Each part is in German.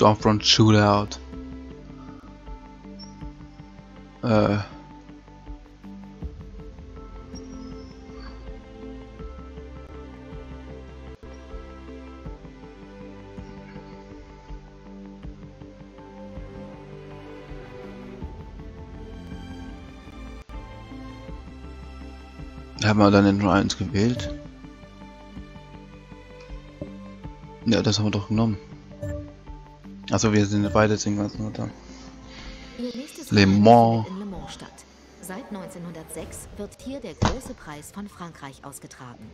Stormfront Shootout. Äh. Haben wir dann nur eins gewählt? Ja, das haben wir doch genommen. Also wir sind beide Singles-Note. Also Le Mans. Le Mans statt. Seit 1906 wird hier der große Preis von Frankreich ausgetragen.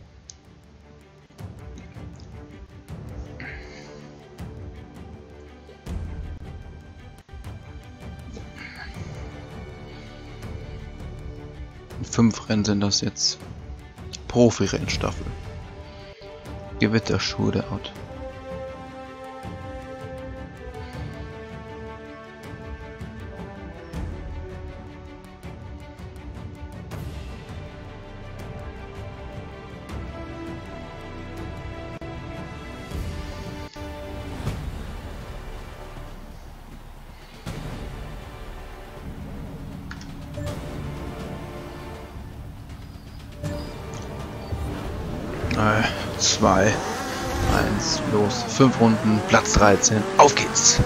Fünf Rennen sind das jetzt. Profi-Rennstaffel. der out. 3, 2, 1, los. 5 Runden, Platz 13. Auf geht's!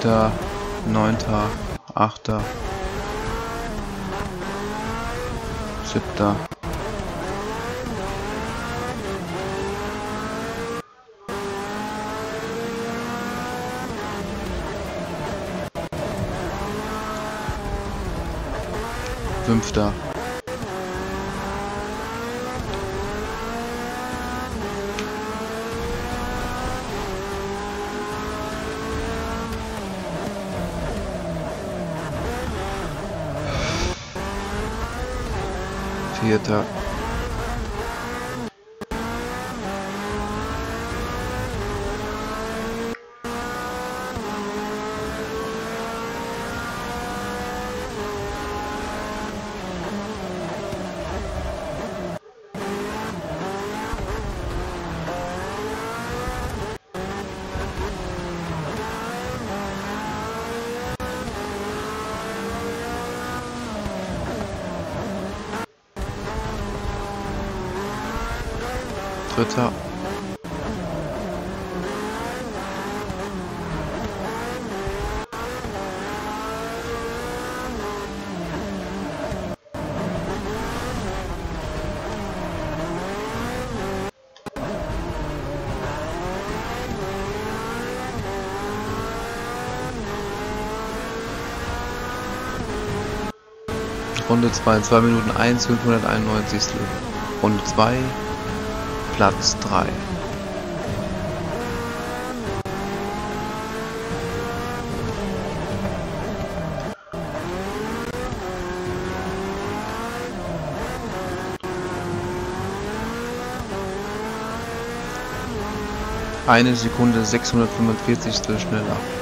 Zehnter, neunter, achter, siebter. Fünfter. ये था। Dritter. Runde 2, 2 Minuten 1, 591. Runde 2, Platz 3. Eine Sekunde 645 schneller.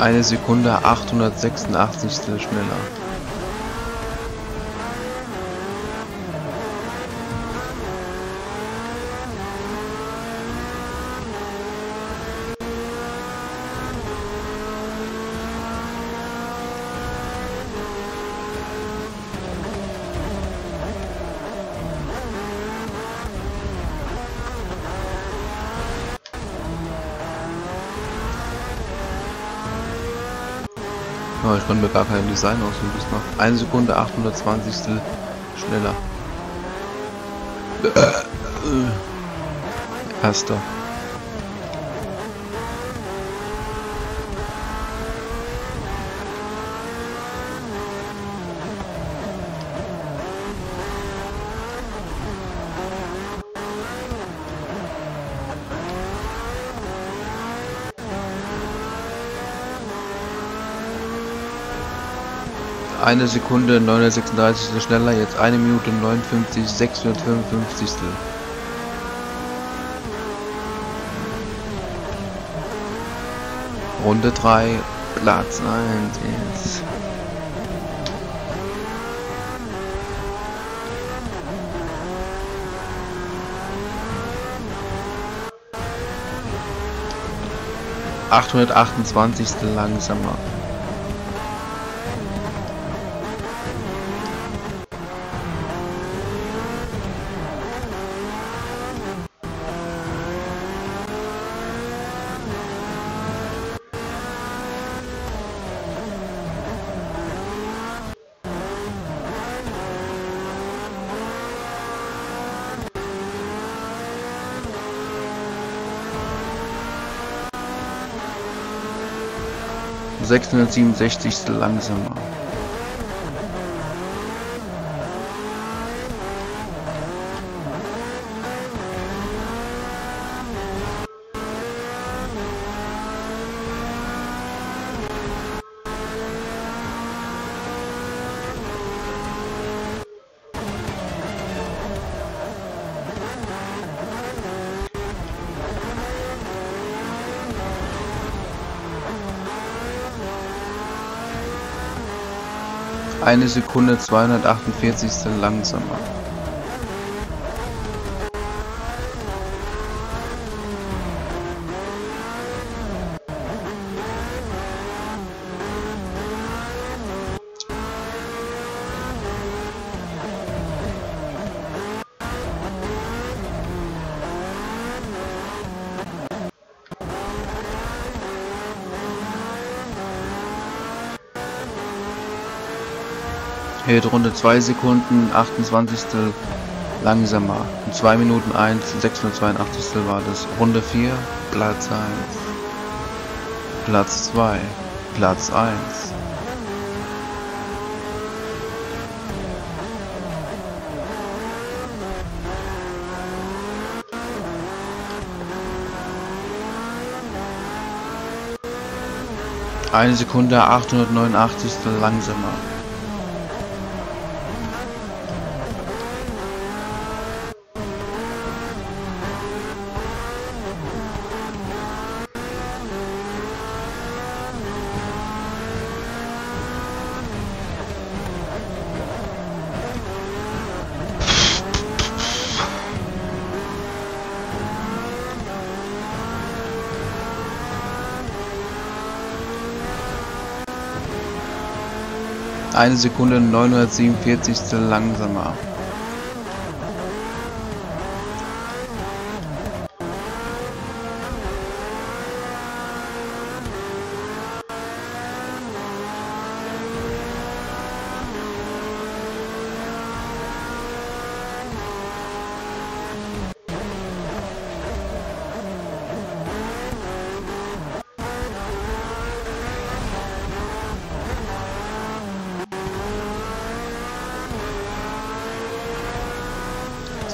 Eine Sekunde 886 schneller. Mir gar kein Design aussuchen diesmal. Eine Sekunde 820 schneller. Erster. Eine Sekunde 936 schneller, jetzt eine Minute 59 655. Runde 3, Platz 1 ist. Achthundertachtundzwanzigste langsamer. Sechshundertsiebenundsechzigste langsamer eine Sekunde 248 langsamer. Runde 2 Sekunden, 28. langsamer. In 2 Minuten 1, 682. war das. Runde 4, Platz 1. Platz 2, Platz 1. Eine Sekunde 889 langsamer. Eine Sekunde 947 langsamer.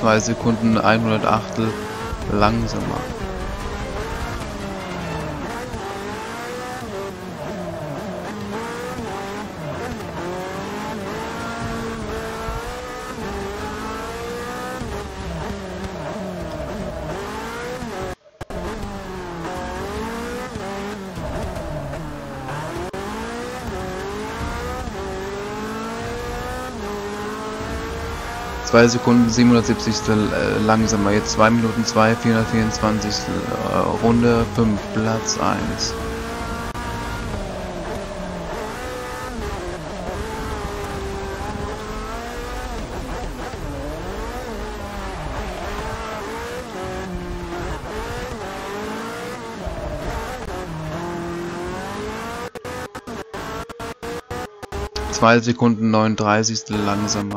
Zwei Sekunden 108 langsamer. Zwei Sekunden 770 äh, langsamer. Jetzt 2 Minuten 2, 424 äh, Runde 5, Platz 1. 2 Sekunden 39 langsamer.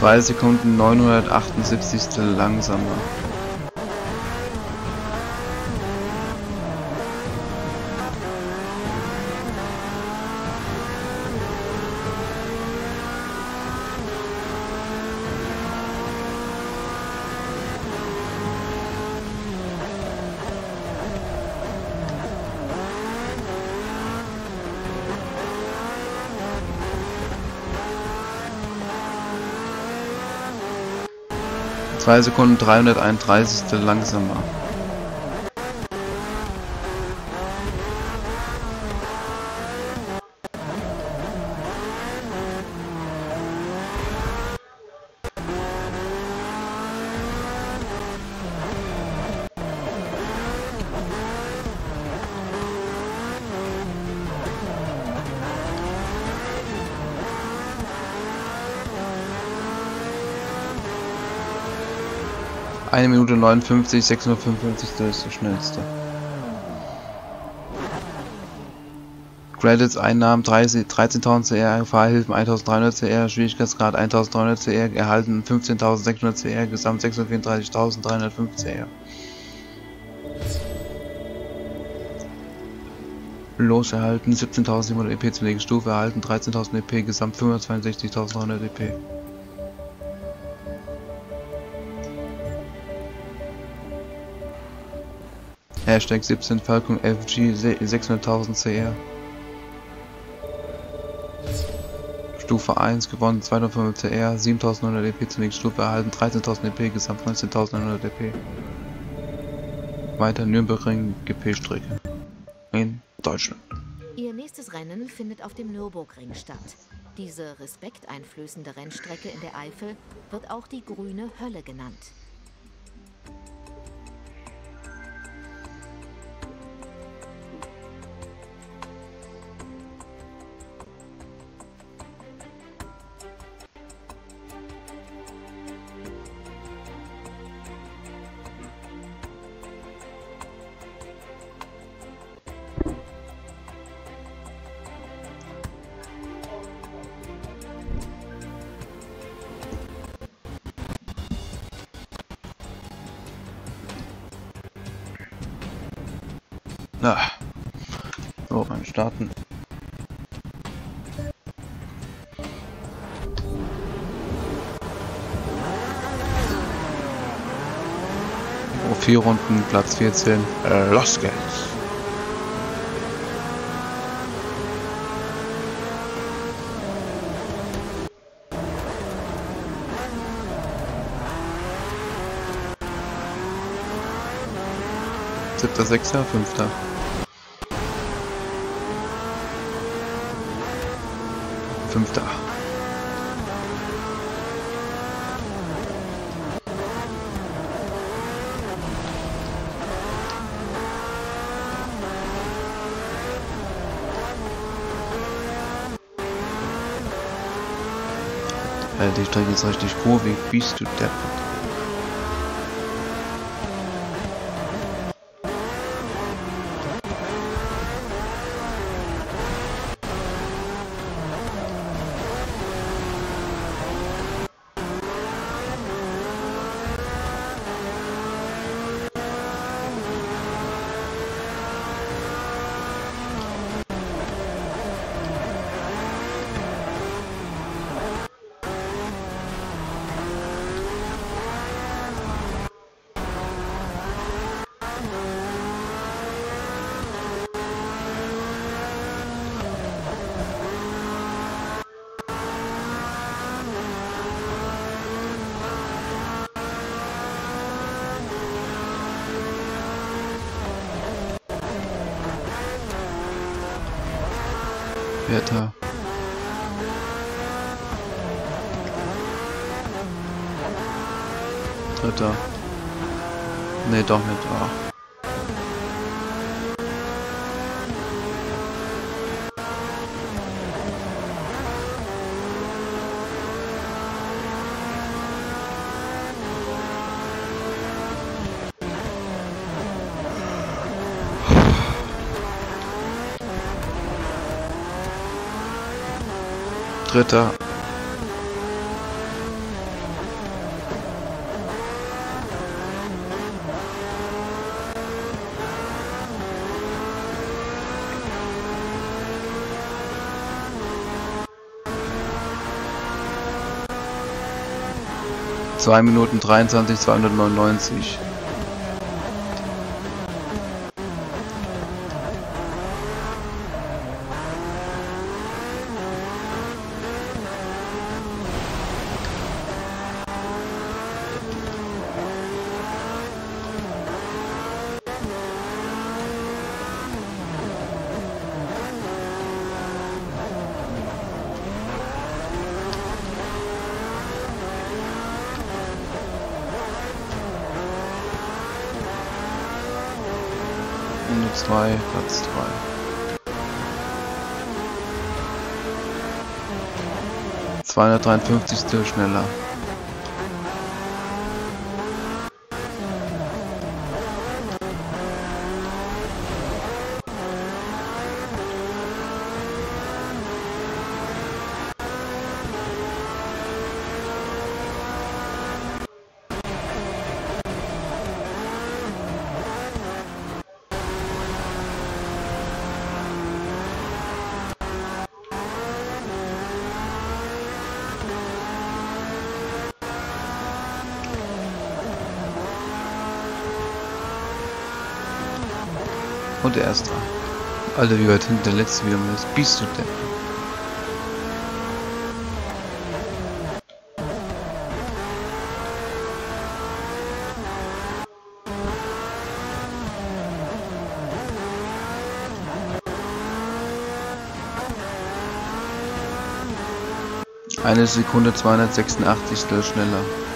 Zwei Sekunden 978 langsamer. Zwei Sekunden 331 langsamer. Eine Minute 59, 655 ist der schnellste. Credits, Einnahmen 13.000 CR, Fahrhilfen 1.300 CR, Schwierigkeitsgrad 1.300 CR, erhalten 15.600 CR, Gesamt 634.305 CR. Los erhalten 17.700 EP zur Stufe, erhalten 13.000 EP, Gesamt 562.300 EP. Hashtag 17 Falcon FG 600.000 CR. Stufe 1 gewonnen 205 CR, 7900 EP zur nächsten Stufe erhalten, 13.000 EP, gesamt 19.900 EP. Weiter Nürburgring GP-Strecke. In Deutschland. Ihr nächstes Rennen findet auf dem Nürburgring statt. Diese respekteinflößende Rennstrecke in der Eifel wird auch die grüne Hölle genannt. Starten. Oh, vier Runden, Platz 14. Äh, los geht's. Siebter, Sechster, Fünfter. Fünfter. Äh, die Strecke ist richtig kurvig, bist du deppert. später. Dritter. Ne, doch nicht. Ach. Dritter. Zwei Minuten dreiundzwanzig zweihundertneunundneunzig. Runde 2, Platz 3. Zweihundertdreiundfünfzigste schneller. Und der erste. Alter, wie weit hinter der letzte wieder mal ist. Bist du denn? Eine Sekunde 286 schneller.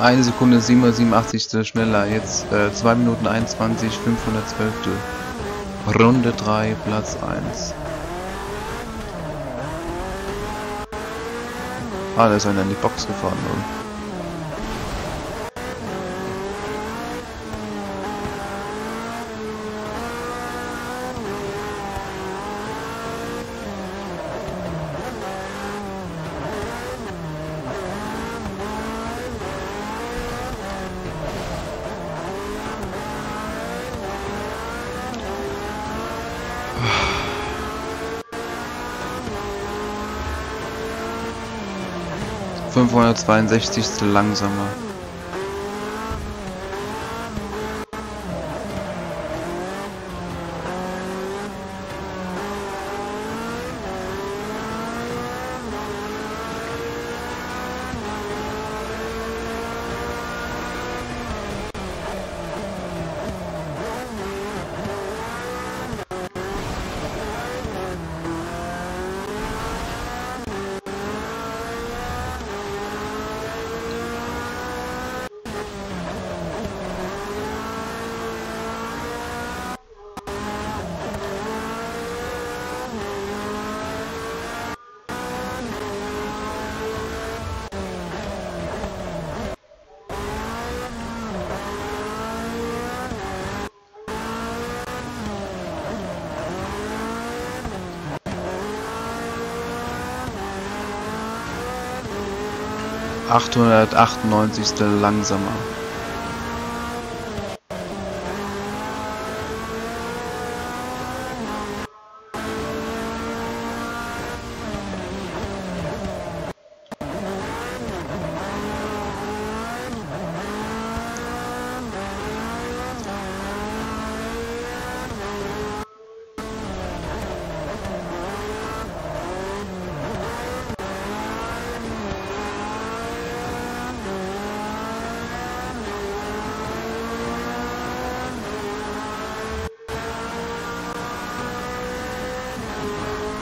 Eine Sekunde 787 schneller. Jetzt äh, 2 Minuten 21, 512. Runde 3, Platz 1. Ah, da ist einer in die Box gefahren. Oder? 562. langsamer. Achthundertachtundneunzigste langsamer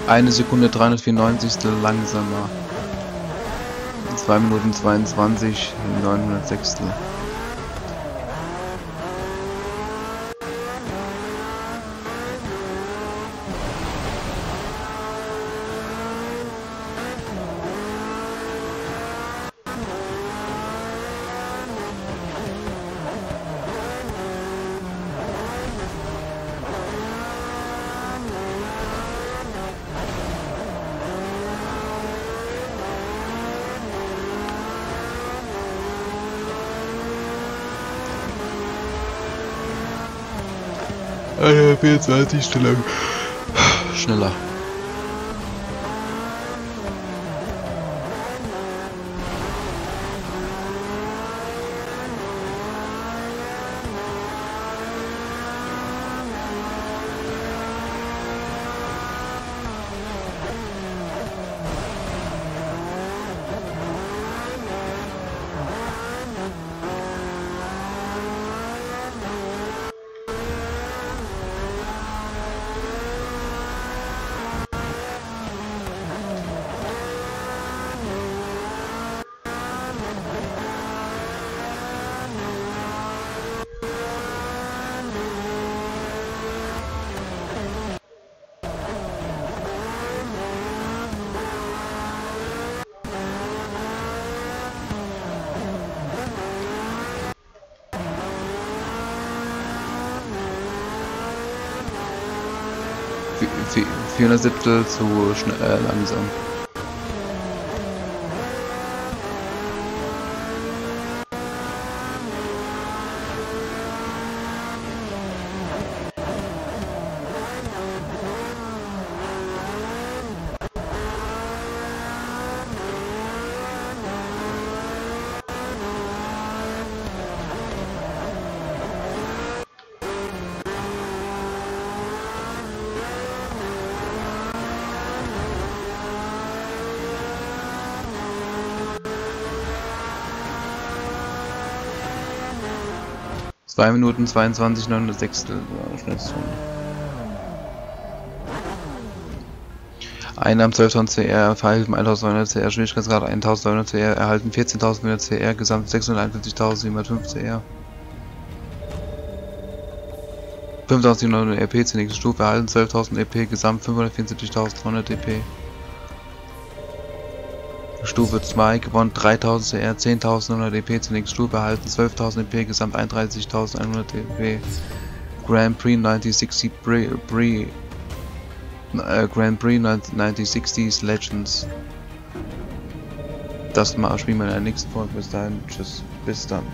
Eine Sekunde 394 langsamer. 2 Minuten 22, 906. Eine 24 schneller. Schneller. Vi- 400 Siebtel zu äh, langsam. Zwei Minuten 22, 906. Wow, Schnellstunde. Einnahmen 12.000 CR, Verhalten 1.900 CR, Schwierigkeitsgrad 1.900 CR, erhalten 14.400 CR, Gesamt 651.705 CR. 5.700 EP zur nächsten Stufe, erhalten 12.000 EP, Gesamt 574.300 EP. Stufe 2 gewonnen 3000 CR, 10.900 EP zur nächsten Stufe erhalten 12.000 EP, Gesamt 31.100 EP. Grand Prix 1960 Bri Bri äh, Grand Prix 1960s Legends. Das mal spielen wir in der nächsten Folge. Bis dahin, tschüss, bis dann.